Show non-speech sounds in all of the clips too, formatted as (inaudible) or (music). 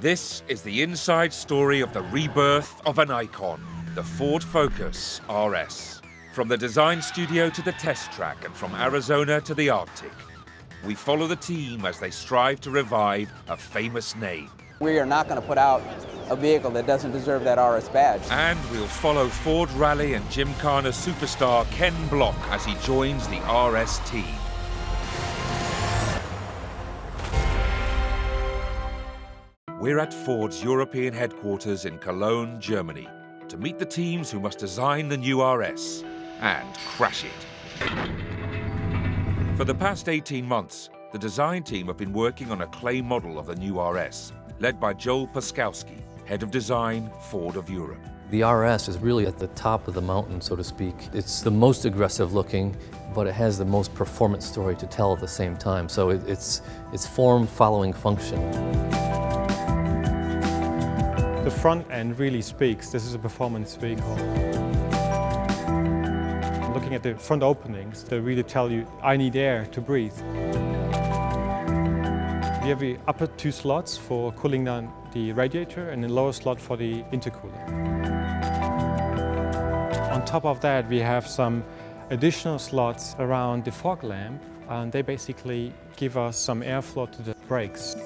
This is the inside story of the rebirth of an icon, the Ford Focus RS. From the design studio to the test track and from Arizona to the Arctic, we follow the team as they strive to revive a famous name. We are not going to put out a vehicle that doesn't deserve that RS badge. And we'll follow Ford Rally and Jim Gymkhana superstar Ken Block as he joins the RS team. We're at Ford's European headquarters in Cologne, Germany, to meet the teams who must design the new RS and crash it. For the past 18 months, the design team have been working on a clay model of the new RS, led by Joel Piaskowski, head of design, Ford of Europe. The RS is really at the top of the mountain, so to speak. It's the most aggressive looking, but it has the most performance story to tell at the same time. So it, it's, it's form following function. The front end really speaks. This is a performance vehicle. Looking at the front openings, they really tell you, I need air to breathe. We have the upper two slots for cooling down the radiator and the lower slot for the intercooler. On top of that, we have some additional slots around the fog lamp, and they basically give us some airflow to the brakes.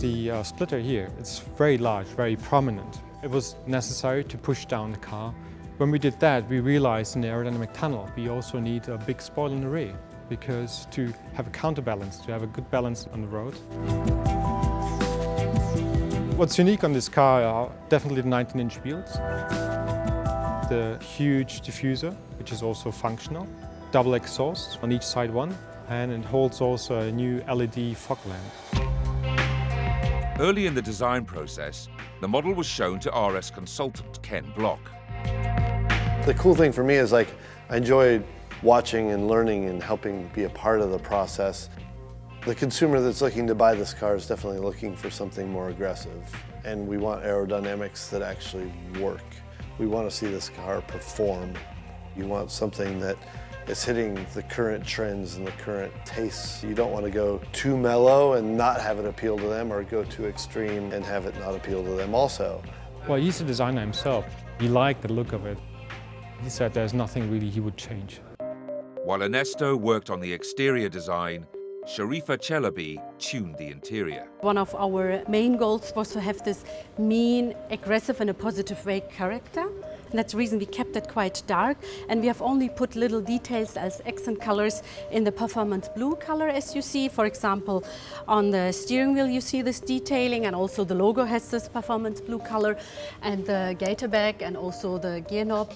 The uh, splitter here, it's very large, very prominent. It was necessary to push down the car. When we did that, we realized in the aerodynamic tunnel, we also need a big spoiler in the rear because to have a counterbalance, to have a good balance on the road. What's unique on this car are definitely the 19-inch wheels, the huge diffuser, which is also functional, double exhaust on each side one, and it holds also a new LED fog lamp. Early in the design process, the model was shown to RS consultant Ken Block. The cool thing for me is like, I enjoy watching and learning and helping be a part of the process. The consumer that's looking to buy this car is definitely looking for something more aggressive. And we want aerodynamics that actually work. We want to see this car perform. You want something that is hitting the current trends and the current tastes. You don't want to go too mellow and not have it appeal to them or go too extreme and have it not appeal to them also. Well, he's a designer himself. He liked the look of it. He said there's nothing really he would change. While Ernesto worked on the exterior design, Sharifa Chelabi tuned the interior. One of our main goals was to have this mean, aggressive and a positive way character. And that's the reason we kept it quite dark. And we have only put little details as accent colors in the performance blue color, as you see. For example, on the steering wheel, you see this detailing, and also the logo has this performance blue color, and the gator bag, and also the gear knob.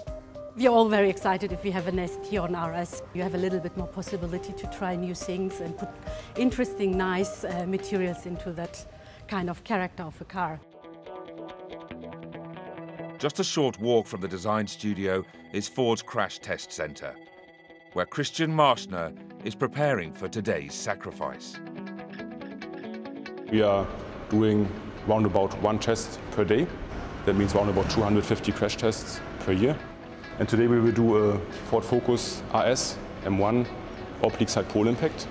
We're all very excited if we have a nest here on RS. You have a little bit more possibility to try new things and put interesting, nice uh, materials into that kind of character of a car. Just a short walk from the design studio is Ford's Crash Test Centre, where Christian Marschner is preparing for today's sacrifice. We are doing round about one test per day. That means round about 250 crash tests per year. And today we will do a Ford Focus RS M1 oblique side pole impact.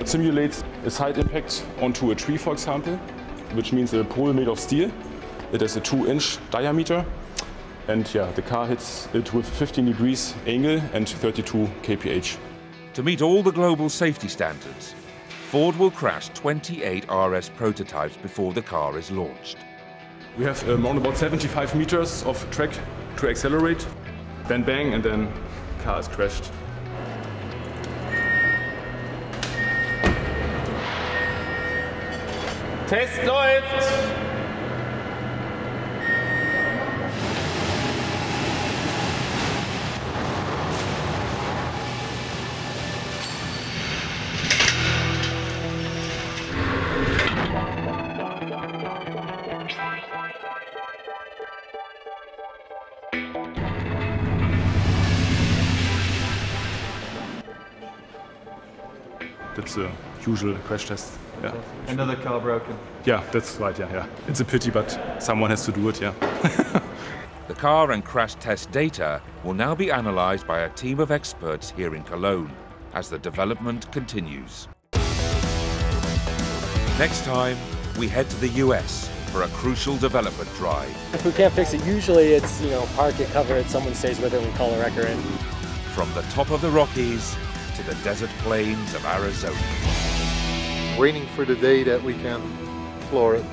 It simulates a side impact onto a tree, for example, which means a pole made of steel. It has a two inch diameter. And yeah, the car hits it with 15 degrees angle and 32 kph. To meet all the global safety standards, Ford will crash 28 RS prototypes before the car is launched. We have um, around about 75 meters of track to accelerate, then bang, and then car is crashed. Test läuft! That's a usual crash test. Yeah. Another car broken. Yeah, that's right. Yeah, yeah. It's a pity, but someone has to do it. Yeah. (laughs) the car and crash test data will now be analysed by a team of experts here in Cologne as the development continues. Next time, we head to the US for a crucial development drive. If we can't fix it, usually it's, you know, park it, cover it, someone stays with it, we call a wrecker in. From the top of the Rockies to the desert plains of Arizona. waiting for the day that we can floor it.